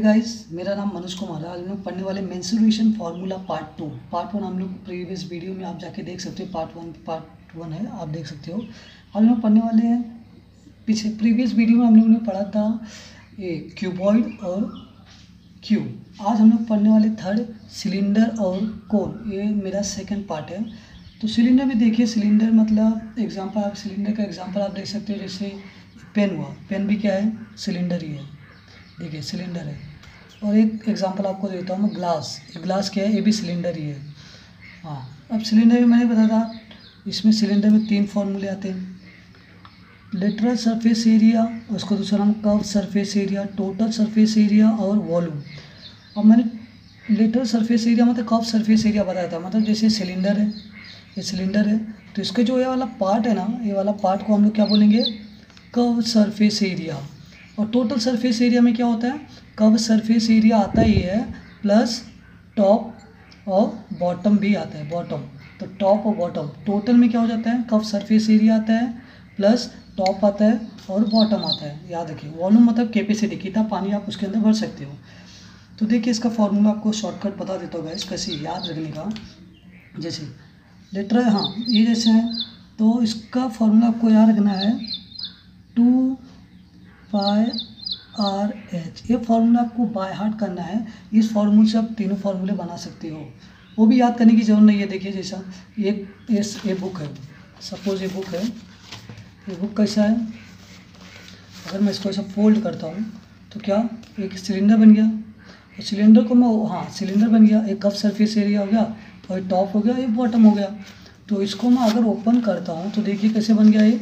Guys मेरा नाम मनोज कुमार है। आज हम लोग पढ़ने वाले mensuration formula part two part one हम लोग प्रीवियस वीडियो में आप जाके देख सकते हो। पार्ट वन पार्ट वन है, आप देख सकते हो। आज हम लोग पढ़ने वाले हैं। पीछे प्रीवियस वीडियो में हम लोगों ने पढ़ा था, ये क्यूबॉइड और क्यू आज हम लोग पढ़ने वाले थर्ड सिलेंडर और कोन ये मेरा सेकेंड पार्ट है। तो सिलेंडर में देखिए सिलेंडर मतलब एग्ज़ाम्पल आप सिलेंडर का एग्ज़ाम्पल आप देख सकते हो, जैसे पेन हुआ। पेन भी क्या है? सिलेंडर ही है। देखिए सिलेंडर है। और एक एग्जांपल आपको देता हूँ मैं ग्लास ग्लास क्या है? ये भी सिलेंडर ही है। हाँ अब सिलेंडर में मैंने बताया था, इसमें सिलेंडर में तीन फॉर्मूले आते हैं। लेटरल सरफेस एरिया उसको दूसरा नाम curve surface area total surface area और वॉल्यूम अब मैंने लेटरल सरफेस एरिया मतलब कर्व सरफेस एरिया बताया था मतलब जैसे सिलेंडर है, ये सिलेंडर है तो इसका जो ये वाला पार्ट है ना, ये वाला पार्ट को हम लोग क्या बोलेंगे? कर्व सरफेस एरिया और टोटल सरफेस एरिया में क्या होता है? कर्व सरफेस एरिया आता ही है प्लस टॉप और बॉटम भी आता है बॉटम तो टॉप और बॉटम टोटल में क्या हो जाता है? कर्व सरफेस एरिया आता है प्लस टॉप आता है और बॉटम आता है. याद रखिए वॉल्यूम मतलब कैपेसिटी कितना पानी आप उसके अंदर भर सकते हो. तो देखिए इसका फॉर्मूला आपको शॉर्टकट बता देता होगा इस कैसे याद रखने का. जैसे लेटर हाँ ये जैसे है. तो इसका फॉर्मूला आपको याद रखना है टू पाई आर एच ये फार्मूला आपको बाय हार्ट करना है। इस फार्मूले से आप तीनों फार्मूले बना सकते हो। वो भी याद करने की ज़रूरत नहीं है, देखिए जैसा। एक एस ए बुक है। सपोज़ ये बुक है। ये बुक कैसा है? अगर मैं इसको ऐसा फोल्ड करता हूँ तो क्या? एक सिलेंडर बन गया। और सिलेंडर को मैं हाँ सिलेंडर बन गया। एक कफ सरफेस एरिया हो गया। और टॉप हो गया, एक बॉटम हो गया। तो इसको मैं अगर ओपन करता हूँ तो देखिए कैसे बन गया ये।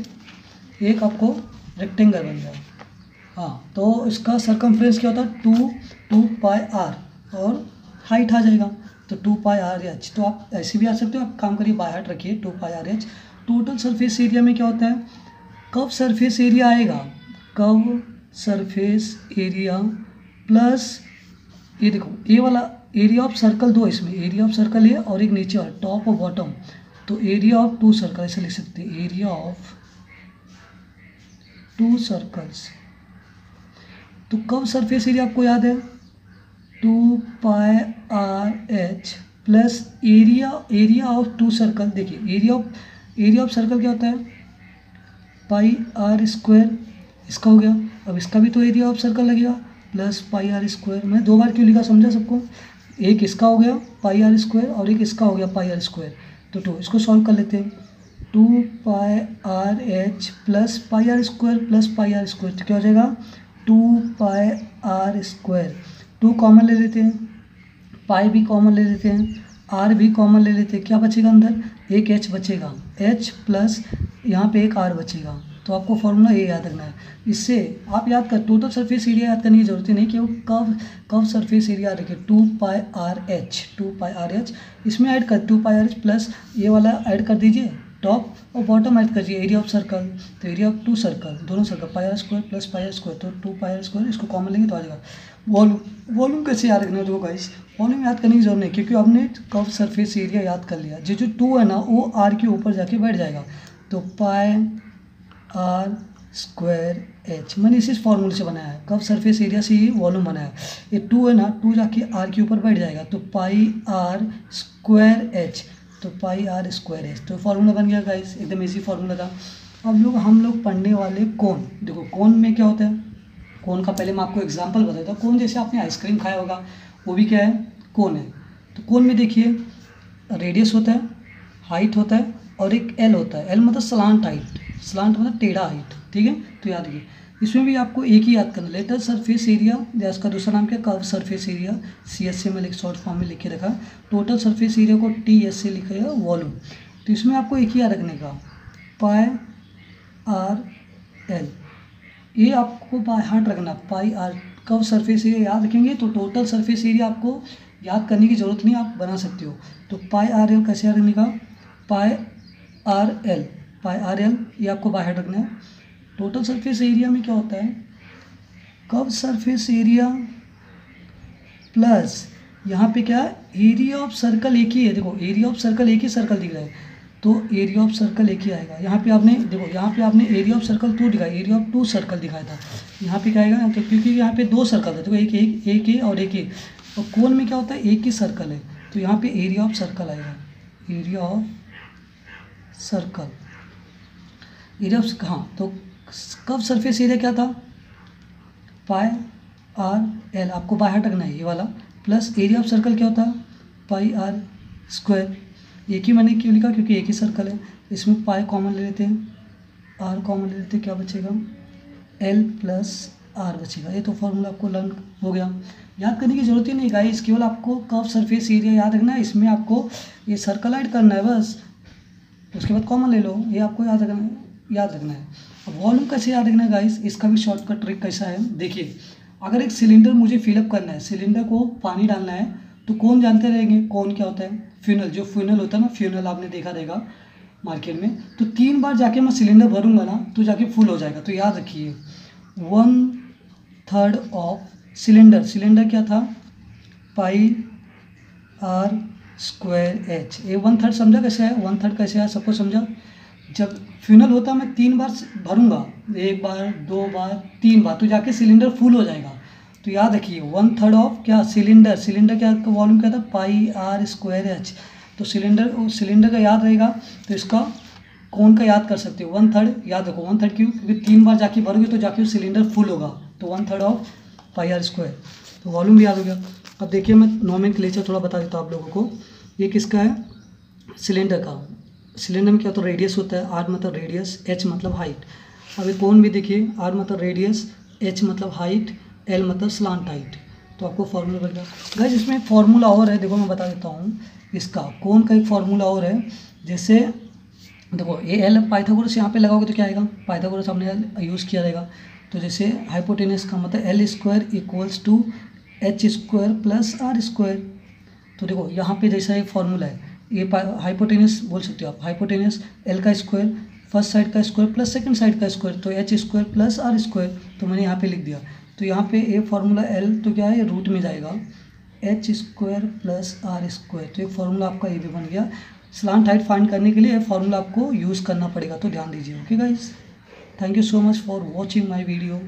एक आपको रेक्टेंगल बन गया। हाँ तो इसका सरकमफ्रेंस क्या होता है? टू टू पाई आर और हाइट आ जाएगा। तो टू पाई आर एच तो आप ऐसे भी आ सकते हो। आप काम करिए बाय हार्ट रखिए two pi r h total surface area में क्या होता है? कब सरफेस एरिया आएगा? कब सरफेस एरिया प्लस ये देखो, ये वाला एरिया ऑफ़ सर्कल दो इसमें एरिया ऑफ़ सर्कल है और एक नीचे और टॉप और बॉटम तो एरिया ऑफ़ टू सर्कल ऐसे लिख सकते हैं। एरिया ऑफ़ टू सर्कल्स तो कब सरफेस एरिया आपको याद है? Two pi r h plus area area of two circle देखिए area of area of circle क्या होता है? पाई आर स्क्वायर, इसका हो गया। अब इसका भी तो एरिया ऑफ़ सर्कल लगेगा। Plus pi r square. मैं दो बार क्यों लिखा समझा सबको? एक इसका हो गया पाई आर स्क्वायर और एक इसका हो गया पाई आर स्क्वायर। तो टू, इसको सॉल्व कर लेते हैं। Two pi r h plus pi r square plus pi r square. तो क्या हो जाएगा? Two pi r square. Two common ले लेते हैं, पाई भी कॉमन ले लेते हैं, आर भी कॉमन ले लेते हैं, क्या बचेगा अंदर? एक एच बचेगा। एच प्लस यहाँ पे एक आर बचेगा। तो आपको फॉर्मूला ये याद रखना है। इससे आप याद कर टोटल सरफेस एरिया याद करने की ज़रूरत नहीं कि वो कब कब सरफेस एरिया रखे। Two pi r h two pi r h इसमें ऐड कर, two pi r h plus ये वाला ऐड कर दीजिए। टॉप और बॉटम ऐड करिए एरिया ऑफ़ सर्कल तो एरिया ऑफ़ टू सर्कल दोनों circle pi r square plus pi r square तो टू पाई आर स्क्वायर इसको कॉमन लेंगे तो आ जाएगा। वॉल्यूम वॉल्यूम कैसे याद रखना देखो गाइस वॉल्यूम याद करने की ज़रूरत नहीं, क्योंकि आपने कब सरफेस एरिया याद कर लिया। जो जो टू है ना, वो आर के ऊपर जाके बैठ जाएगा। तो पाई आर स्क्वायर एच मैंने इसी फॉर्मूले से बनाया है। कब सरफेस एरिया से ही वॉल्यूम बनाया ये टू है ना टू जाके आर के ऊपर बैठ जाएगा। तो पाई आर स्क्वायर एच तो पाई आर स्क्वायर एस तो फार्मूला बन गया गाइस एकदम इजी फार्मूला था। अब लोग, हम लोग पढ़ने वाले कौन? देखो, कौन में क्या होता है? कौन का पहले मैं आपको एग्ज़ाम्पल बताता हूँ। कौन जैसे आपने आइसक्रीम खाया होगा, वो भी क्या है? कौन है? तो कौन में देखिए रेडियस होता है हाइट होता है और एक एल होता है। एल मतलब सलांट हाइट सलांट मतलब टेढ़ा हाइट ठीक है? तो याद रखिए। इसमें भी आपको एक ही याद करना, लेटर सरफेस एरिया या इसका दूसरा नाम क्या curve surface area C S C में शॉर्ट फॉर्म में लिख के रखा। टोटल सरफेस एरिया को टी एस से लिखा है वॉल्यूम तो इसमें आपको एक ही याद रखने का पाई आर एल ये आपको बाय हार्ट रखना pi r curve surface area याद रखेंगे तो टोटल सरफेस एरिया आपको याद करने की ज़रूरत नहीं, आप बना सकते हो। तो पाई आर एल कैसे याद रखने का pi r l pi r l ये आपको बाय हार्ट रखना है। टोटल सरफेस एरिया में क्या होता है? कब सरफेस एरिया प्लस यहाँ पे क्या? एरिया ऑफ़ सर्कल एक ही है। देखो एरिया ऑफ़ सर्कल एक ही सर्कल दिख रहा है। तो एरिया ऑफ़ सर्कल एक ही आएगा। यहाँ पे आपने, देखो, यहाँ पे आपने एरिया ऑफ़ सर्कल टू दिखाया। एरिया ऑफ़ टू सर्कल दिखाया था। यहाँ पे क्या आएगा? तो क्योंकि यहाँ पे दो सर्कल था। देखो, एक एक एक और एक ए और कोन में क्या होता है? एक ही सर्कल है। तो यहाँ पे एरिया ऑफ़ सर्कल आएगा। Area of circle area of हाँ तो कब सरफेस एरिया क्या था? पाई आर एल आपको बाहर टकना है, ये वाला। प्लस एरिया ऑफ़ सर्कल क्या होता? है पाई आर स्क्वायर एक ही मैंने क्यों लिखा? क्योंकि एक ही सर्कल है। इसमें पाई कॉमन ले लेते हैं। आर कॉमन ले लेते हैं, क्या बचेगा? एल प्लस आर बचेगा। ये तो फॉर्मूला आपको लर्न हो गया। याद करने की ज़रूरत ही नहीं गाइस केवल आपको कब सरफेस एरिया याद रखना है। इसमें आपको ये सर्कल ऐड करना है, बस। उसके बाद कॉमन ले लो। ये आपको याद रखना है। याद रखना है। वॉल्यूम कैसे याद रखना गाइस इसका भी शॉर्टकट ट्रिक कैसा है? देखिए, अगर एक सिलेंडर मुझे फिलअप करना है सिलेंडर को पानी डालना है तो कौन जानते रहेंगे कौन क्या होता है? फ्यूनल जो फ्यूनल होता है ना फ्यूनल आपने देखा रहेगा मार्केट में। तो तीन बार जाके मैं सिलेंडर भरूँगा ना तो जाके फुल हो जाएगा। तो याद रखिए one third of cylinder cylinder क्या था? पाई आर स्क्वायर एच ये वन थर्ड समझा कैसे है वन थर्ड कैसे है सबको समझा? जब फ्यूनल होता है, मैं तीन बार भरूँगा। एक बार, दो बार, तीन बार तो जाके सिलेंडर फुल हो जाएगा। तो याद रखिए वन थर्ड ऑफ़ क्या? सिलेंडर सिलेंडर क्या वॉल्यूम क्या था? पाई आर स्क्वायर एच तो सिलेंडर सिलेंडर का याद रहेगा तो इसका कौन का याद कर सकते हो? वन थर्ड याद रखो वन थर्ड क्यों? क्योंकि तीन बार जाके भरोगे तो जाके सिलेंडर फुल होगा। तो one third of pi r square तो वॉल्यूम भी याद हो गया। अब देखिए, मैं नॉमिन थोड़ा बता देता हूँ आप लोगों को। ये किसका है? सिलेंडर का। सिलेंडर में क्या होता है रेडियस होता है? आर मतलब रेडियस एच मतलब हाइट अभी कौन भी देखिए आर मतलब रेडियस एच मतलब हाइट एल मतलब स्लांट हाइट तो आपको फॉर्मूला बन गया. गाइस इसमें फार्मूला और है, देखो मैं बता देता हूँ इसका. कौन का एक फॉर्मूला और है? जैसे, देखो ए एल पाइथागोरस यहाँ पे लगाओगे तो क्या आएगा? पाइथागोरस हमने यूज़ किया जाएगा तो जैसे हाइपोटेनस का मतलब l square equals to h square plus r square तो देखो, यहाँ पे जैसा एक फार्मूला है ये हाइपोटेनस बोल सकते हो आप। हाइपोटेनस एल का स्क्वायर फ़र्स्ट साइड का स्क्वायर प्लस सेकंड साइड का स्क्वायर तो h square plus r square तो मैंने यहाँ पे लिख दिया। तो यहाँ पे ए फार्मूला एल तो क्या है? रूट में जाएगा। H square plus r square तो एक फार्मूला आपका ये भी बन गया। स्लांट हाइट फाइंड करने के लिए फार्मूला आपको यूज़ करना पड़ेगा तो ध्यान दीजिए। Okay guys thank you so much for watching my video